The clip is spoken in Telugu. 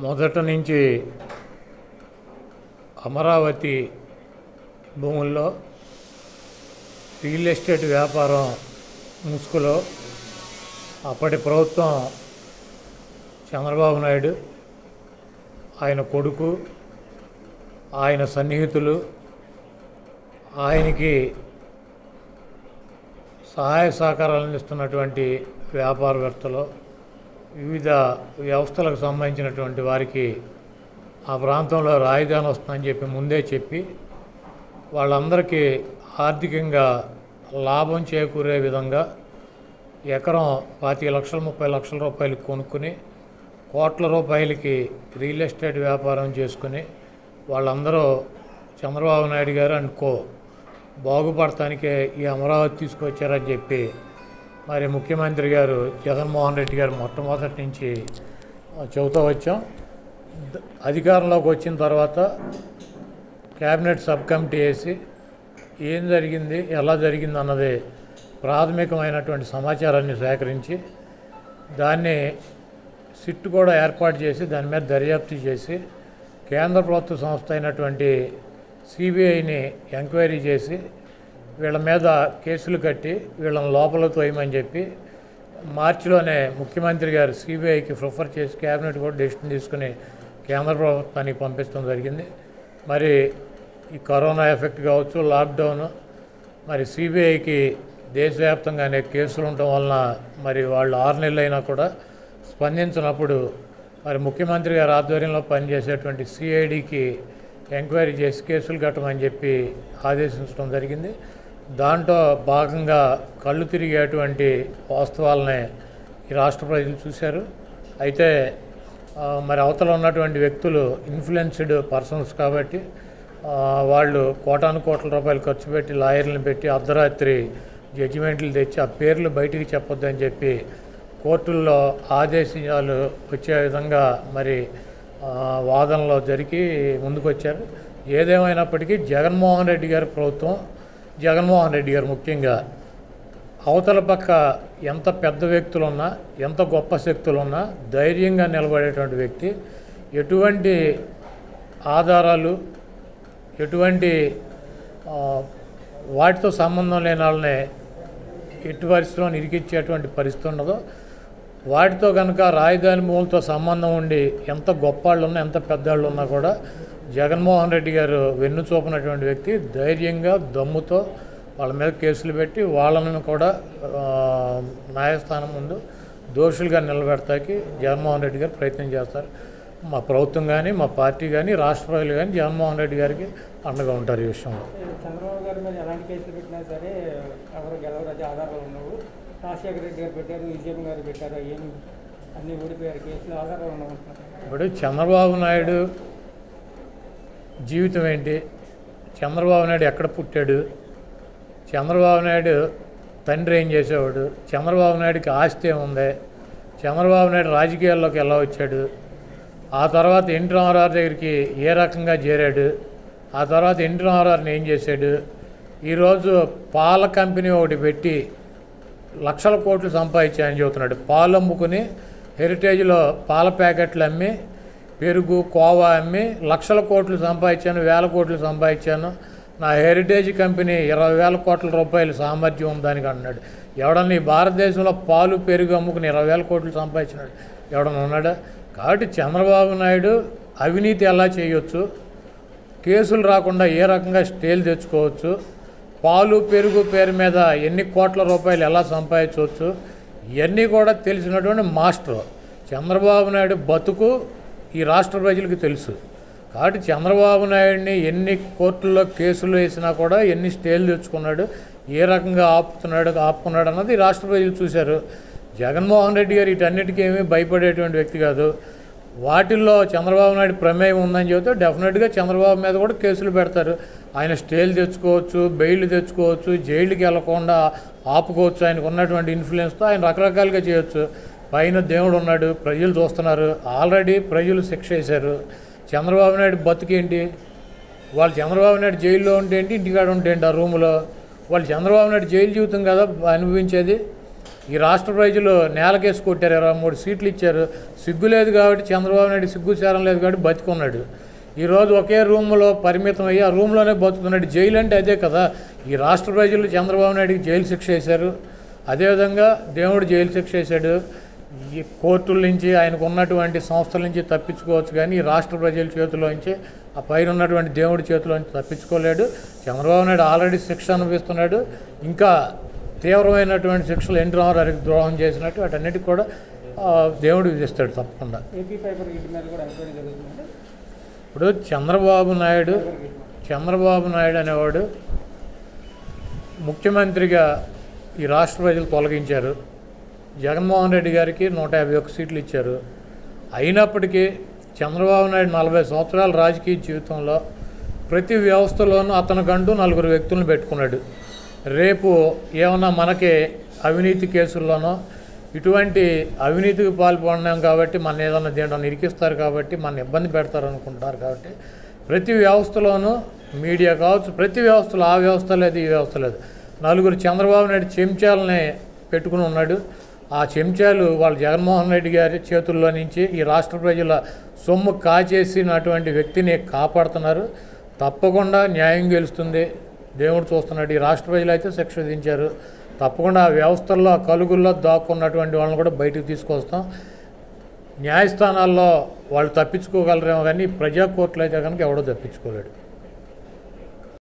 మొదట నుంచి అమరావతి భూముల్లో రియల్ ఎస్టేట్ వ్యాపారం ముసుగులో. అప్పటి ప్రభుత్వం చంద్రబాబు నాయుడు ఆయన కొడుకు ఆయన సన్నిహితులు ఆయనకి సహాయ సహకారాలు అందిస్తున్నటువంటి వ్యాపారవేత్తలు వివిధ వ్యవస్థలకు సంబంధించినటువంటి వారికి ఆ ప్రాంతంలో రాజధాని వస్తుందని చెప్పి ముందే చెప్పి వాళ్ళందరికీ ఆర్థికంగా లాభం చేకూరే విధంగా ఎకరం పాతిక లక్షలు ముప్పై లక్షల రూపాయలు కొనుక్కుని కోట్ల రూపాయలకి రియల్ ఎస్టేట్ వ్యాపారం చేసుకుని వాళ్ళందరూ చంద్రబాబు నాయుడు గారు అనుకో బాగుపడటానికే ఈ అమరావతి తీసుకొచ్చారని చెప్పి మరి ముఖ్యమంత్రి గారు జగన్మోహన్ రెడ్డి గారు మొట్టమొదటి నుంచి చెబుతూ వచ్చాం. అధికారంలోకి వచ్చిన తర్వాత క్యాబినెట్ సబ్ కమిటీ వేసి ఏం జరిగింది ఎలా జరిగింది అన్నది ప్రాథమికమైనటువంటి సమాచారాన్ని సేకరించి దాన్ని సిట్ కూడా ఏర్పాటు చేసి దాని మీద దర్యాప్తు చేసి కేంద్ర ప్రభుత్వ సంస్థ అయినటువంటి సిబిఐని ఎంక్వైరీ చేసి వీళ్ళ మీద కేసులు కట్టి వీళ్ళని లోపల తోయమని చెప్పి మార్చిలోనే ముఖ్యమంత్రి గారు సిబిఐకి ప్రిఫర్ చేసి కేబినెట్ కూడా డెసిషన్ తీసుకుని కేంద్ర ప్రభుత్వానికి పంపించడం జరిగింది. మరి ఈ కరోనా ఎఫెక్ట్ కావచ్చు లాక్డౌన్ మరి సిబిఐకి దేశవ్యాప్తంగా అనేక కేసులు ఉండటం వలన మరి వాళ్ళు ఆరు నెలలు అయినా కూడా స్పందించినప్పుడు మరి ముఖ్యమంత్రి గారి ఆధ్వర్యంలో పనిచేసేటువంటి సిఐడికి ఎంక్వైరీ చేసి కేసులు కట్టమని చెప్పి ఆదేశించడం జరిగింది. దాంట్లో భాగంగా కళ్ళు తిరిగేటువంటి వాస్తవాలనే ఈ రాష్ట్ర ప్రజలు చూశారు. అయితే మరి అవతల ఉన్నటువంటి వ్యక్తులు ఇన్ఫ్లుయెన్స్డ్ పర్సన్స్ కాబట్టి వాళ్ళు కోటాను కోట్ల రూపాయలు ఖర్చు పెట్టి లాయర్లను పెట్టి అర్ధరాత్రి జడ్జిమెంట్లు తెచ్చి ఆ పేర్లు బయటికి చెప్పొద్దని చెప్పి కోర్టుల్లో ఆదేశాలు వచ్చే విధంగా మరి వాదనలో జరిగి ముందుకొచ్చారు. ఏదేమైనప్పటికీ జగన్మోహన్ రెడ్డి గారి ప్రభుత్వం జగన్మోహన్ రెడ్డి గారు ముఖ్యంగా అవతల పక్క ఎంత పెద్ద వ్యక్తులున్నా ఎంత గొప్ప శక్తులున్నా ధైర్యంగా నిలబడేటువంటి వ్యక్తి ఎటువంటి ఆధారాలు ఎటువంటి వాటితో సంబంధం లేని వాళ్ళని ఎట్టి పరిస్థితిలో ఇరికిచ్చేటువంటి పరిస్థితి ఉండదో. వాటితో కనుక రాజధాని మూలతో సంబంధం ఉండి ఎంత గొప్ప వాళ్ళు ఉన్నా ఎంత పెద్దవాళ్ళు ఉన్నా కూడా జగన్మోహన్ రెడ్డి గారు వెన్ను చూపినటువంటి వ్యక్తి ధైర్యంగా దమ్ముతో వాళ్ళ మీద కేసులు పెట్టి వాళ్ళని కూడా న్యాయస్థానం ముందు దోషులుగా నిలబెడతాకి జగన్మోహన్ రెడ్డి గారు ప్రయత్నం చేస్తారు. మా ప్రభుత్వం కానీ మా పార్టీ కానీ రాష్ట్ర ప్రజలు కానీ జగన్మోహన్ రెడ్డి గారికి అండగా ఉంటారు ఈ విషయంలో. చంద్రబాబు గారి మీద ఎలాంటి కేసులు పెట్టినా సరే ఎవరు గెలవరు అది ఆధారాలు ఉండవు. రాజశేఖర రెడ్డి గారు పెట్టారు విజయం గారు పెట్టారు ఏమి అన్ని ఓడిపోయారు కేసులు ఆధారాలు ఉండవు. ఇప్పుడు చంద్రబాబు నాయుడు జీవితం ఏంటి? చంద్రబాబు నాయుడు ఎక్కడ పుట్టాడు? చంద్రబాబు నాయుడు తండ్రి ఏం చేసేవాడు? చంద్రబాబు నాయుడుకి ఆస్తి ఏముంది? చంద్రబాబు నాయుడు రాజకీయాల్లోకి ఎలా వచ్చాడు? ఆ తర్వాత ఎన్టీ రామారావు దగ్గరికి ఏ రకంగా చేరాడు? ఆ తర్వాత ఎన్టీ రామారావుని ఏం చేశాడు? ఈరోజు పాల కంపెనీ ఒకటి పెట్టి లక్షల కోట్లు సంపాదించాయని చెబుతున్నాడు. పాలు అమ్ముకుని హెరిటేజ్లో పాల ప్యాకెట్లు అమ్మి పెరుగు కోవా అమ్మి లక్షల కోట్లు సంపాదించాను వేల కోట్లు సంపాదించాను. నా హెరిటేజ్ కంపెనీ ఇరవై వేల కోట్ల రూపాయలు సామర్థ్యం ఉందానికి అన్నాడు. ఎవడన్నా ఈ భారతదేశంలో పాలు పెరుగు అమ్ముకుని ఇరవై వేల కోట్లు సంపాదించినాడు? ఎవడన్నా ఉన్నాడా? కాబట్టి చంద్రబాబు నాయుడు అవినీతి ఎలా చేయొచ్చు? కేసులు రాకుండా ఏ రకంగా స్టేలు తెచ్చుకోవచ్చు? పాలు పెరుగు పేరు మీద ఎన్ని కోట్ల రూపాయలు ఎలా సంపాదించవచ్చు? ఇవన్నీ కూడా తెలిసినటువంటి మాస్టర్ చంద్రబాబు నాయుడు బతుకు ఈ రాష్ట్ర ప్రజలకు తెలుసు. కాబట్టి చంద్రబాబు నాయుడిని ఎన్ని కోర్టుల్లో కేసులు వేసినా కూడా ఎన్ని స్టేలు తెచ్చుకున్నాడు ఏ రకంగా ఆపుతున్నాడు ఆపుకున్నాడు అన్నది రాష్ట్ర ప్రజలు చూశారు. జగన్మోహన్ రెడ్డి గారు వీటన్నిటికీ ఏమీ భయపడేటువంటి వ్యక్తి కాదు. వాటిల్లో చంద్రబాబు నాయుడు ప్రమేయం ఉందని చెబితే డెఫినెట్గా చంద్రబాబు మీద కూడా కేసులు పెడతారు. ఆయన స్టేలు తెచ్చుకోవచ్చు బెయిల్ తెచ్చుకోవచ్చు జైలుకి వెళ్ళకుండా ఆపుకోవచ్చు ఆయనకు ఉన్నటువంటి ఇన్ఫ్లుయెన్స్తో ఆయన రకరకాలుగా చేయొచ్చు. పైన దేవుడు ఉన్నాడు ప్రజలు చూస్తున్నారు ఆల్రెడీ ప్రజలు శిక్ష వేశారు. చంద్రబాబు నాయుడు బతుకేంటి వాళ్ళు చంద్రబాబు నాయుడు జైల్లో ఉంటే ఏంటి? ఇంటికాడ ఉంటేంటి ఆ రూములో వాళ్ళు చంద్రబాబు నాయుడు జైలు జీవితం కదా అనుభవించేది? ఈ రాష్ట్ర ప్రజలు నేలకేసి కొట్టారు ఇరవై మూడు సీట్లు ఇచ్చారు. సిగ్గు లేదు కాబట్టి చంద్రబాబు నాయుడు సిగ్గు చేరం లేదు కాబట్టి బతికున్నాడు. ఈరోజు ఒకే రూమ్లో పరిమితం అయ్యి ఆ రూమ్లోనే బతుకుతున్నాడు. జైలు అంటే అదే కదా. ఈ రాష్ట్ర ప్రజలు చంద్రబాబు నాయుడికి జైలు శిక్ష వేశారు. అదేవిధంగా దేవుడు జైలు శిక్ష వేశాడు. ఈ కోర్టుల నుంచి ఆయనకు ఉన్నటువంటి సంస్థల నుంచి తప్పించుకోవచ్చు కానీ ఈ రాష్ట్ర ప్రజల చేతిలోంచి ఆ పైన ఉన్నటువంటి దేవుడి చేతిలోంచి తప్పించుకోలేడు. చంద్రబాబు నాయుడు ఆల్రెడీ శిక్ష అనుభవిస్తున్నాడు. ఇంకా తీవ్రమైనటువంటి శిక్షలు ఎన్టీ రామారావుకి ద్రోహం చేసినట్టు వాటన్నిటికి కూడా దేవుడు విధిస్తాడు తప్పకుండా. ఇప్పుడు చంద్రబాబు నాయుడు. చంద్రబాబు నాయుడు అనేవాడు ముఖ్యమంత్రిగా ఈ రాష్ట్ర ప్రజలు తొలగించారు. జగన్మోహన్ రెడ్డి గారికి నూట యాభై ఒక్క సీట్లు ఇచ్చారు. అయినప్పటికీ చంద్రబాబు నాయుడు నలభై సంవత్సరాల రాజకీయ జీవితంలో ప్రతి వ్యవస్థలోనూ అతనికంటూ నలుగురు వ్యక్తులను పెట్టుకున్నాడు. రేపు ఏమన్నా మనకి అవినీతి కేసుల్లోనో ఇటువంటి అవినీతికి పాల్పడినాం కాబట్టి మన ఏదన్నా దీంట్లో ఇరికిస్తారు కాబట్టి మన ఇబ్బంది పెడతారు అనుకుంటారు కాబట్టి ప్రతి వ్యవస్థలోనూ మీడియా కావచ్చు ప్రతి వ్యవస్థలో ఆ వ్యవస్థ లేదు ఈ వ్యవస్థ లేదు. నలుగురు చంద్రబాబు నాయుడు చెంచాలని పెట్టుకుని ఉన్నాడు. ఆ చెంచాలు వాళ్ళ జగన్మోహన్ రెడ్డి గారి చేతుల్లో నుంచి ఈ రాష్ట్ర ప్రజల సొమ్ము కాచేసినటువంటి వ్యక్తిని కాపాడుతున్నారు. తప్పకుండా న్యాయం గెలుస్తుంది. దేవుడు చూస్తున్నాడు. ఈ రాష్ట్ర ప్రజలు అయితే శిక్ష విధించారు. తప్పకుండా ఆ వ్యవస్థల్లో కలుగుల్లో దాక్కున్నటువంటి వాళ్ళని కూడా బయటకు తీసుకొస్తాం. న్యాయస్థానాల్లో వాళ్ళు తప్పించుకోగలరేమో కానీ ప్రజా కోర్టులు అయితే కనుక ఎవడో తప్పించుకోలేడు.